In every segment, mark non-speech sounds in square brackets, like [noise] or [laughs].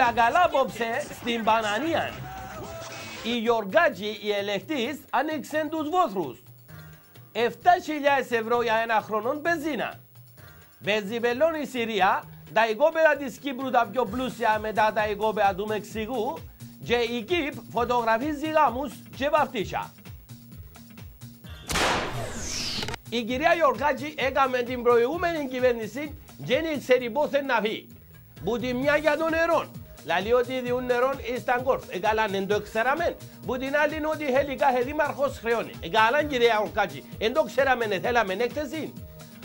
Ούλα καλά απόψε στην Πανανία. Οι Γιοργάτζοι, οι ελεκτής, άνοιξαν τους βόθρους. 7.000 ευρώ για ένα χρόνο μπενζίνα. Μπενζιβελών η Συρία, τα οικόπεδα της Κύπρου τα πιο πλούσια μετά τα οικόπεδα του Μεξικού και η Κύπ φωτογραφίζει γάμους και βαφτίσια. Η κυρία Γιοργάτζη έκαμε την προηγούμενη κυβέρνηση και δεν ξέρει πώς θέλει να φύγει. Που τη μια για το νερό. Λαλεί ότι διούν νερό ήταν κόρφ. Εκαλά δεν το ξέραμε. Που την άλλη είναι ότι θέλει κάθε δήμαρχος χρεώνει. Εκαλά κυρία Γιοργάτζη. Δεν το ξέραμε, θέλαμε έκθεση.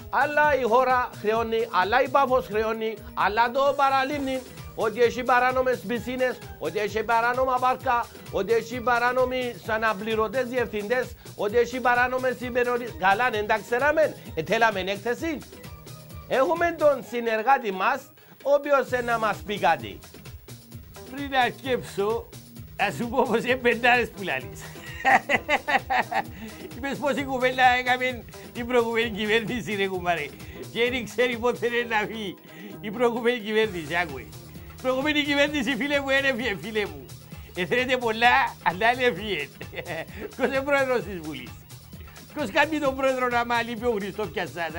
Αλλά η χώρα χρεώνει, αλλά η Πάφος χρεώνει, αλλά το παραλίμνη ότι έχει παράνομες πισίνες, ότι έχει παράνομα πάρκα, ότι έχει παράνομοι αναπληρωτές διευθυντές, ότι έχει παράνομες υπερορίες. Καλά, δεν τα ξέραμε, ε, θέλαμε έκθεση. Έχουμε τον συνεργάτη μας, ο οποίος να μας πει κάτι. Πριν να σκέψω, θα σου πω πως είναι πεντάρες που λαλείς. [laughs] Είπες πως η κουβέντα έκαμε την προηγούμενη κυβέρνηση ρε κουμπάρε. Και δεν ξέρει πότε είναι να φύγει η προηγούμενη κυβέρνηση, άκουε. Η προηγούμενη κυβέρνηση φίλε μου είναι φύγε, φίλε μου. Έθελετε πολλά, αλλά είναι φύγε. Ποιος είναι πρόεδρος της Βουλής. Ποιος κάνει τον πρόεδρο να μα λείπει ο Χριστόφιας σαν,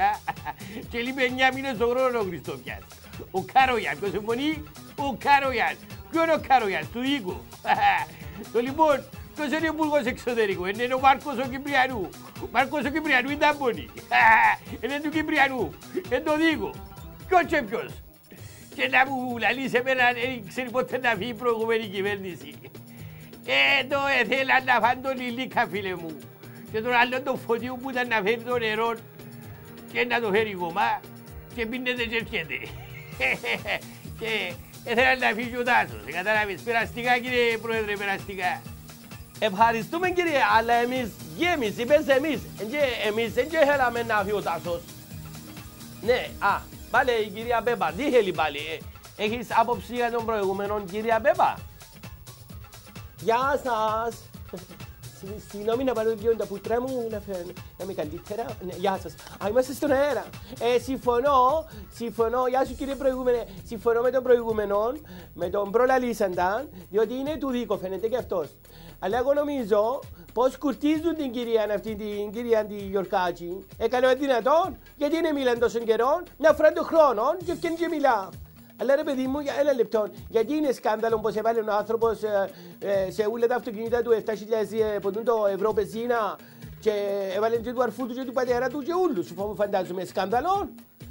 και λείπει 9 μήνες τον χρόνο ο Χριστόφιας. Ο Κάρογιαν, ποιος εμπονεί, ο Κάρογιαν. Ποιο είναι ο Κάρογιαν, του οίκου. [laughs] Το λοιπόν, Ποιος είναι ο υπουργός εξωτερικού, είναι ο Μάρκος ο Κυπριανού. Ο Μάρκος ο Κυπριανού είναι τάμπονη. [laughs] Είναι του Κυπριανού, είναι το δίκο. Ποιος και ποιος; Και να μου λαλείς σε μένα, δεν ξέρει πότε να φύγει η προηγούμενη κυβέρνηση. Ε, το έθελα να φάνε τον ηλίκα φίλε μου. Και τον άλλο τον φωτίου που ήταν να φέρει το νερό και να το φέρει κομμά και πίνεται και έρχεται. [laughs] Και έθελα να φύγει ο Τάσος, κατάλαβες, περαστικά κύριε Πρόεδρε, περαστικά. Ευχαριστούμε κύριε, αλλά εμείς, και εμείς, είπες εμείς, και εμείς δεν και θέλαμε να φύγει ο Τάσος. Ναι, α, πάλι η κυρία Πέπα, τι θέλει πάλι, ε, έχεις άποψη για τον προηγούμενο κυρία Πέπα. Γεια σας. Συ- Συγγνώμη να πάρω λίγο τα πούτρα μου να, φε- να είμαι καλύτερα. Ναι, γεια σας. Α, είμαστε στον αέρα. Ε, συμφωνώ, συμφωνώ, γεια σου κύριε προηγούμενε, συμφωνώ με τον προηγούμενο, με τον προλαλήσαντα, διότι είναι του δίκο, φαίνεται και αυτός. Αλλά εγώ νομίζω πως κουρτίζουν την κυρία αυτή, την κυρία τη Γιορκάτζη. Έκανε δυνατόν, γιατί είναι μιλάν τόσο καιρό, μια φορά το χρόνο και ευκαινεί και μιλά. Αλλά ρε παιδί μου, για ένα λεπτό, γιατί είναι σκάνδαλο πως έβαλε ο άνθρωπος ε, ε, σε όλα τα αυτοκίνητα του 7.000 ε, ποτούν το ευρώ πεζίνα και έβαλε και του αρφού του και του πατέρα του και όλους, σου φαντάζομαι σκάνδαλο.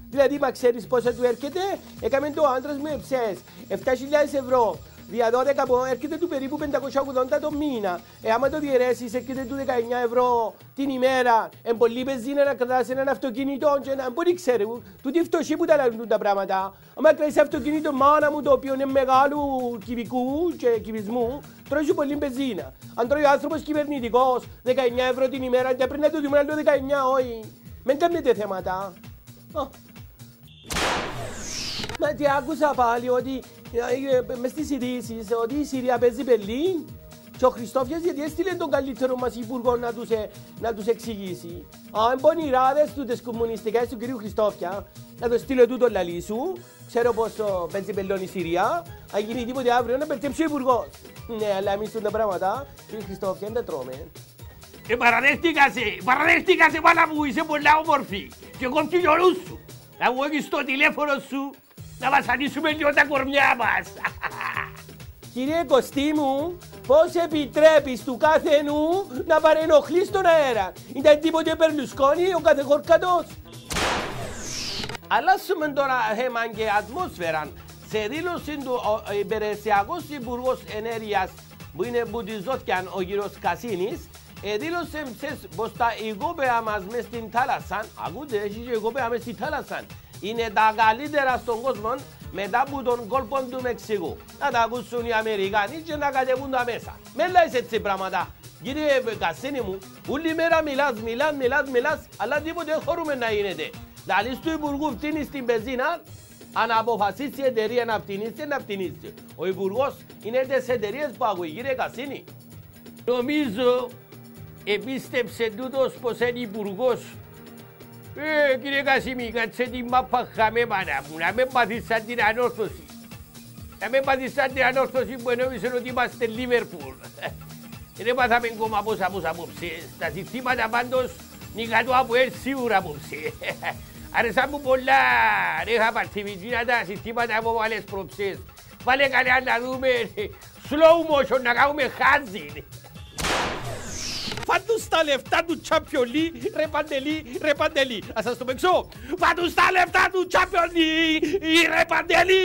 Δηλαδή, μα ξέρεις πόσα του έρχεται, έκαμε το άντρας μου εψές, 7.000 ευρώ. Δια 12 από έρχεται του περίπου 580 το μήνα. Ε, άμα το διαιρέσεις, έρχεται του 19 ευρώ την ημέρα. Εν πολύ πεζίνα να κρατάς έναν αυτοκίνητο και να μπορεί ξέρεις. Τούτοι φτωχοί που τα λαλούν τα πράγματα. Άμα κρατήσεις αυτοκίνητο μάνα μου το οποίο είναι μεγάλου κυβικού και κυβισμού, τρώει σου πολύ πεζίνα. Αν τρώει ο άνθρωπος κυβερνητικός 19 ευρώ την ημέρα, και πρέπει να του δούμε άλλο 19, όχι. Μην κάνετε θέματα. Α. Μα τι άκουσα πάλι ότι ε, ε, μες στις ειδήσεις ότι η Συρία παίζει Μπερλίν και ο Χριστόφιας γιατί έστειλε τον καλύτερο μας υπουργό να τους, ε, να τους εξηγήσει. Αν πονηράδες του τις κομμουνιστικές του κυρίου Χριστόφια να το στείλω τούτο λαλί σου, ξέρω πως ο, παίζει Μπερλίν η Συρία, αν γίνει τίποτε αύριο να περτέψει ο υπουργός. Ναι, αλλά εμείς τα πράγματα, κύριε Χριστόφια, δεν τα τρώμε. Ε, παραδέχτηκα σε, παραδέχτηκα σε μάνα μου, είσαι πολλά όμορφη. Και εγώ και νους σου. Να μου έχεις το τηλέφωνο σου, να βασανίσουμε λίγο τα κορμιά μας. [laughs] Κύριε Κωστή μου, πώς επιτρέπεις του κάθε νου να παρενοχλείς στον αέρα; Ήταν τίποτε Περλουσκόνη ο κάθε χορκατός. Αλλάσουμε τώρα θέμα και ατμόσφαιρα. Σε δήλωση του ο υπηρεσιακός υπουργός ενέργειας που είναι που τη ζώθηκαν ο κύριος Κασίνης, ε, δήλωσε ψες πως τα οικόπαια μας μες στην θάλασσα, ακούτε, έχεις και οικόπαια μες στην θάλασσα, είναι τα καλύτερα στον κόσμο μετά από τον κόλπο του Μεξικού. Να τα ακούσουν οι Αμερικάνοι και να κατεβούν τα μέσα. Με λες έτσι πράγματα. Κύριε Κασίνη μου, όλη μέρα μιλάς, μιλάς, μιλάς, μιλάς, αλλά τίποτε δεν χωρούμε να γίνεται. Δηλαδή του Υπουργού φτύνεις στην πεζίνα, αν αποφασίσει η εταιρεία να φτηνίσει, να φτηνίσει. Ο Υπουργός είναι τις εταιρείες που ακούει, κύριε Κασίνη. Νομίζω, επίστεψε τούτος πως είναι υπουργός. Ε, κύριε Κασίμη, κάτσε την μάπα χαμέ μάνα μου, να με πάθεις σαν την ανόρθωση. να με πατήσατε ανόρθωση που νόμιζαν ότι είμαστε Λίβερπουλ. Δεν πάθαμε ακόμα πόσα πόσα απόψε. Τα συστήματα πάντως νικατώ από ελ σίγουρα απόψε. Άρεσαν μου πολλά ρε χαπαρτιμιτζίνα τα συστήματα από άλλες προψές. Βάλε καλά να δούμε slow motion να κάνουμε χάζιν. Φάτους τα λεφτά του Champions League, ρε Παντελή, ρε Παντελή. Ας σας το παίξω. Φάτους τα λεφτά του Champions League, ρε Παντελή,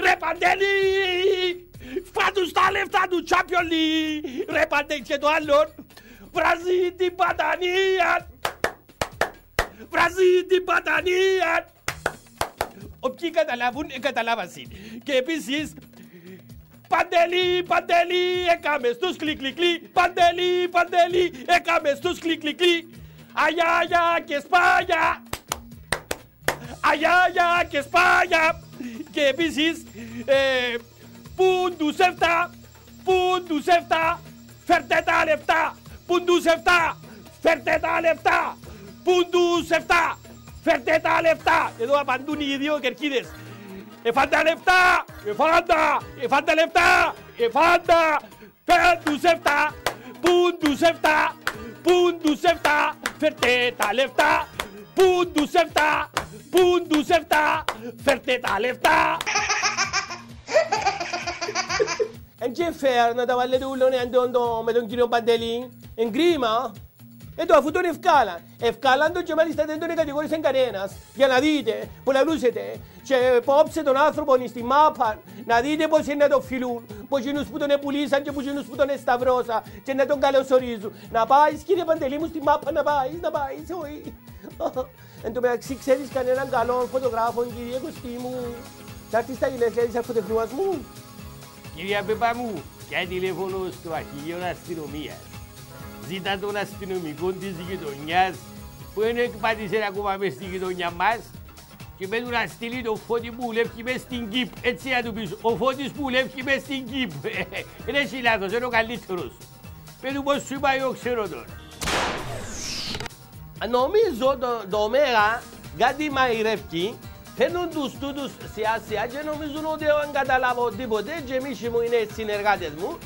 ρε Παντελή. Φάτους τα λεφτά του Champions League, ρε Παντελή και το άλλο. Βραζί την πατανία. Βραζί την πατανία. Όποιοι καταλάβουν, καταλάβασαι. Και επίσης, Παντελή, Παντελή, έκαμε στους κλικ κλικ κλικ. Παντελή, Παντελή, έκαμε στους κλικ κλικ κλικ. Αγιά, αγιά και σπάγια. Αγιά, αγιά και σπάγια. Και επίσης, ε, πουν τους εφτά, πουν τους εφτά, φέρτε τα λεφτά. Πουν τους εφτά, φέρτε τα λεφτά. Πουν τους εφτά, φέρτε τα λεφτά. Εδώ απαντούν οι δύο κερκίδες. Εφάντα λεφτά! Εφάντα! Εφάντα λεφτά! Εφάντα! Φέρ τους εφτά! Πουν τους εφτά! Πουν τους εφτά! Φέρτε τα λεφτά! Πουν τους εφτά! Πουν τους εφτά! Φέρτε τα λεφτά! Εν και φέρ να τα βάλετε ούλον με τον κύριο Παντελή. Εν κρίμα. Ε, το αφού τον ευκάλαν. Ευκάλαν τον και μάλιστα δεν τον κατηγόρησε κανένας. Για να δείτε, που λαλούσετε. Και πόψε τον άνθρωπο στη μάπα. Να δείτε πώς είναι να τον φιλούν. Πώς εκείνους που τον επουλήσαν και πώς εκείνους που τον εσταυρώσαν. Και να τον καλωσορίζουν. Να πάεις κύριε Παντελή μου στη μάπα να πάεις, να πάεις, όχι. Εν τω μεταξύ ξέρεις κανέναν καλό φωτογράφο κύριε Κωστή μου. Θα έρθεις στα γυναίκες αρφοτεχνούας μου. Κυρία Πεπά μου, και τηλέφωνο στο αρχηγείο αστυνομίας ζητά των αστυνομικών της γειτονιάς που δεν εκπάτησε ακόμα μες στη γειτονιά μας και με του να στείλει το φώτι που δουλεύει μες στην ΚΙΠ. Έτσι να του πεις, ο φώτης που δουλεύει μες στην ΚΙΠ. Δεν [laughs] έχει λάθος, είναι ο καλύτερος. Με του πώς σου είπα εγώ ξέρω τον. Νομίζω το, το Ωμέγα κάτι μαϊρεύει Φέρνουν τους τούτους σιγά σιγά και νομίζουν ότι δεν καταλάβω τίποτε και εμείς μου είναι συνεργάτες μου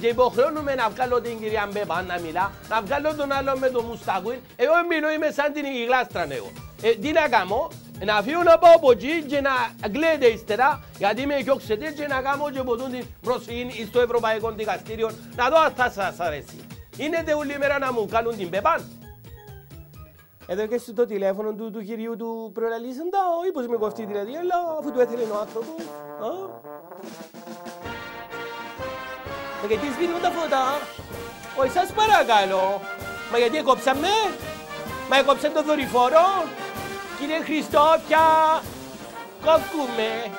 και υποχρεώνουμε να βγάλω την κυρία Μπέπα να μιλά, να βγάλω τον άλλο με το μουστάκουιν. Εγώ μιλώ, είμαι σαν την γλάστρα εγώ. Ε, τι να κάνω, να φύγω να πάω από εκεί και να κλαίτε ύστερα, γιατί με διώξετε και να κάνω και από την προσφυγή στο Ευρωπαϊκό Δικαστήριο, να δω αν θα σας αρέσει. Είναι όλη μέρα να μου κάνουν την Μπέπα. Εδώ και στο τηλέφωνο του, του κυρίου του προλαλήσαντα, όχι πως με κοφτεί δηλαδή, αλλά αφού του έθελε ο άνθρωπος. Μα γιατί σβήνουν τα φώτα. Όχι, σας παρακαλώ. Μα γιατί έκοψαμε. Μα έκοψαν το δορυφόρο. Κύριε Χριστό, πια κόβουμε.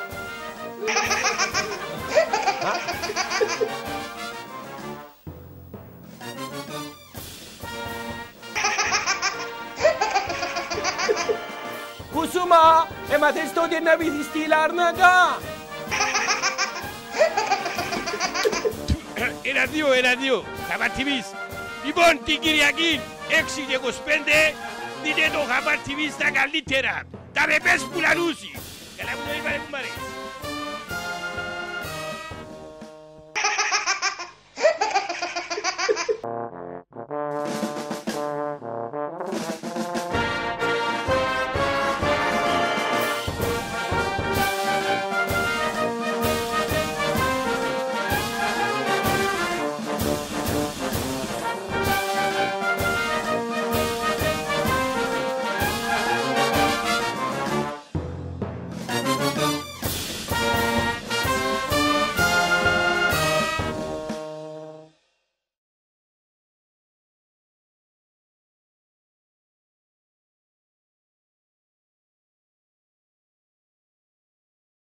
Κουσούμα, έμαθες τότε να βυθιστεί λάρνακα. Ένα-δύο, ένα-δύο. Χαμπαρτιμής. Λοιπόν την Κυριακή έξι και 25 δείτε το χαμπαρτιμής τα καλύτερα. Τα πεπές που λαλούσι. Καλά που το είπα ρε [laughs]